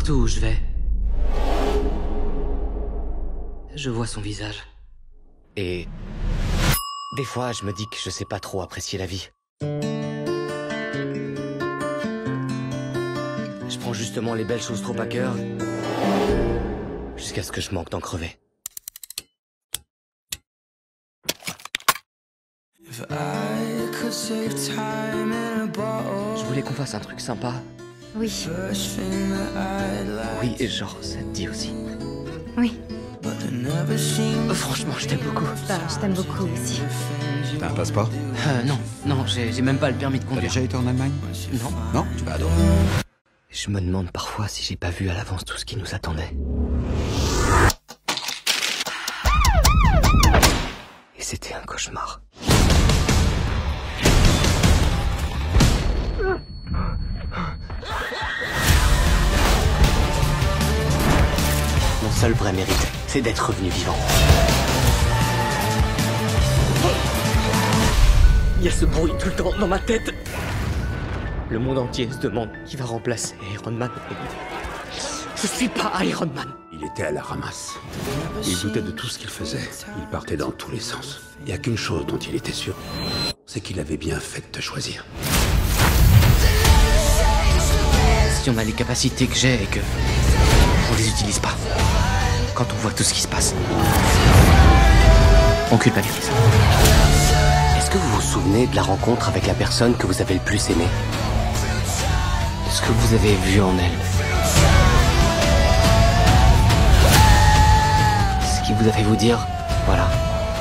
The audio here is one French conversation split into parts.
Partout où je vais, je vois son visage. Et des fois, je me dis que je sais pas trop apprécier la vie. Je prends justement les belles choses trop à cœur, jusqu'à ce que je manque d'en crever. Je voulais qu'on fasse un truc sympa. Oui, Oui, et genre, ça te dit aussi. oui. Franchement, je t'aime beaucoup. Bah, je t'aime beaucoup aussi. T'as un passeport Euh, non, non, j'ai même pas le permis de T'as conduire. déjà été en Allemagne Non. Non Tu vas adorer. Je me demande parfois si j'ai pas vu à l'avance tout ce qui nous attendait. Et c'était un cauchemar. Seul vrai mérite, c'est d'être revenu vivant. Il y a ce bruit tout le temps dans ma tête. Le monde entier se demande qui va remplacer Iron Man. Je suis pas Iron Man. Il était à la ramasse. Il doutait de tout ce qu'il faisait. Il partait dans tous les sens. Il n'y a qu'une chose dont il était sûr, c'est qu'il avait bien fait de te choisir. Si on a les capacités que j'ai et que on les utilise pas, quand on voit tout ce qui se passe, on culpabilise. Est-ce que vous vous souvenez de la rencontre avec la personne que vous avez le plus aimée? De ce que vous avez vu en elle Ce qui vous a fait vous dire, voilà,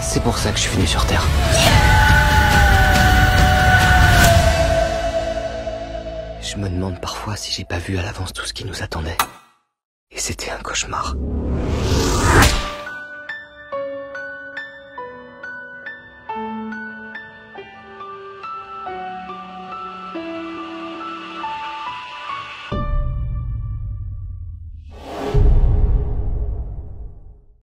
c'est pour ça que je suis venu sur Terre. Je me demande parfois si j'ai pas vu à l'avance tout ce qui nous attendait. Et c'était un cauchemar.